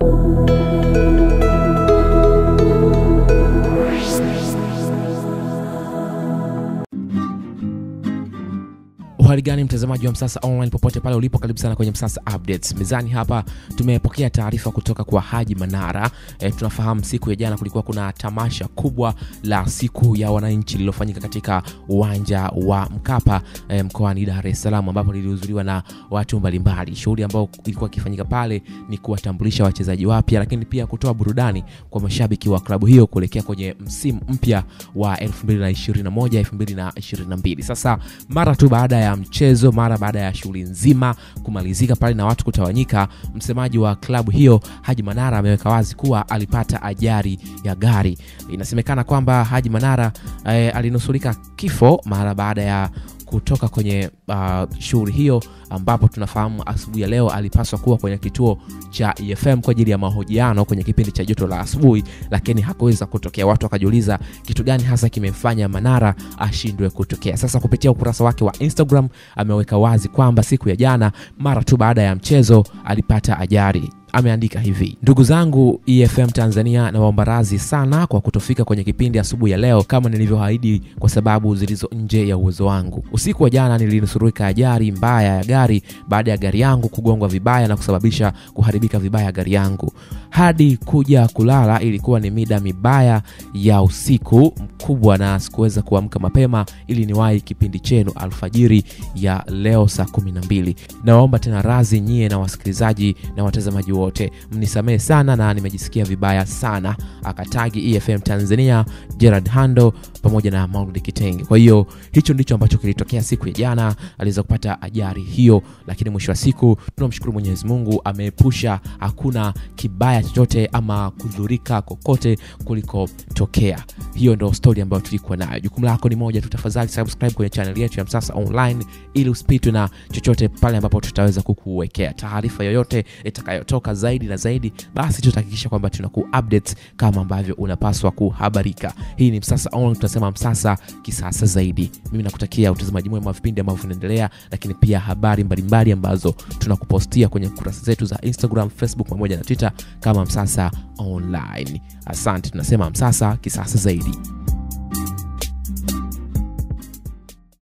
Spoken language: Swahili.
Thank you. Uhali gani mtazamaji wa Msasa Online popote pale ulipo, karibu sana kwenye Msasa Updates. Mezani hapa tumepokea taarifa kutoka kwa Haji Manara. E, tunafahamu siku ya jana kulikuwa kuna tamasha kubwa la siku ya wananchi lililofanyika katika uwanja wa Mkapa e, mkoani Dar es Salaam ambapo lilihudhuriwa na watu mbalimbali. Shughuli ambayo ilikuwa ikifanyika pale ni kuwatambulisha wachezaji wapya, lakini pia kutoa burudani kwa mashabiki wa klabu hiyo kuelekea kwenye msimu mpya wa 2021 2022. Sasa mara tu baada ya mchezo mara baada ya shughuli nzima kumalizika pale na watu kutawanyika, msemaji wa klabu hiyo Haji Manara ameweka wazi kuwa alipata ajali ya gari. Inasemekana kwamba Haji Manara eh, alinusurika kifo mara baada ya kutoka kwenye uh, shughuli hiyo ambapo tunafahamu asubuhi ya leo alipaswa kuwa kwenye kituo cha EFM kwa ajili ya mahojiano kwenye kipindi cha joto la asubuhi, lakini hakuweza kutokea. Watu wakajiuliza kitu gani hasa kimemfanya Manara ashindwe kutokea. Sasa kupitia ukurasa wake wa Instagram ameweka wazi kwamba siku ya jana mara tu baada ya mchezo alipata ajali ameandika hivi: ndugu zangu EFM Tanzania, nawaomba radhi sana kwa kutofika kwenye kipindi asubuhi ya leo kama nilivyoahidi, kwa sababu zilizo nje ya uwezo wangu. Usiku wa jana nilinusurika ajali mbaya ya gari baada ya gari yangu kugongwa vibaya na kusababisha kuharibika vibaya gari yangu. Hadi kuja kulala ilikuwa ni mida mibaya ya usiku mkubwa, na sikuweza kuamka mapema ili niwahi kipindi chenu alfajiri ya leo saa kumi na mbili. Nawaomba tena razi nyie na wasikilizaji na watazamaji wote mnisamehe sana na nimejisikia vibaya sana. Akatagi EFM Tanzania, Gerard Hando pamoja na Maulid Kitenge. Kwa hiyo hicho ndicho ambacho kilitokea siku ya jana, aliweza kupata ajari hiyo, lakini mwisho wa siku tunamshukuru Mwenyezi Mungu ameepusha, hakuna kibaya chochote ama kudhurika kokote kulikotokea. Hiyo ndo stori ambayo tulikuwa nayo. Jukumu lako ni moja tu, tafadhali subscribe kwenye channel yetu ya Msasa Online ili usipitwe na chochote pale ambapo tutaweza kukuwekea taarifa yoyote itakayotoka zaidi na zaidi, basi tutahakikisha kwamba tunaku update kama ambavyo unapaswa kuhabarika. Hii ni Msasa Online, tunasema Msasa kisasa zaidi. Mimi nakutakia utazamaji mwema vipindi ambavyo vinaendelea, lakini pia habari mbalimbali ambazo tunakupostia kwenye kurasa zetu za Instagram, Facebook pamoja na Twitter kama Msasa Online. Asante, tunasema Msasa kisasa zaidi. City.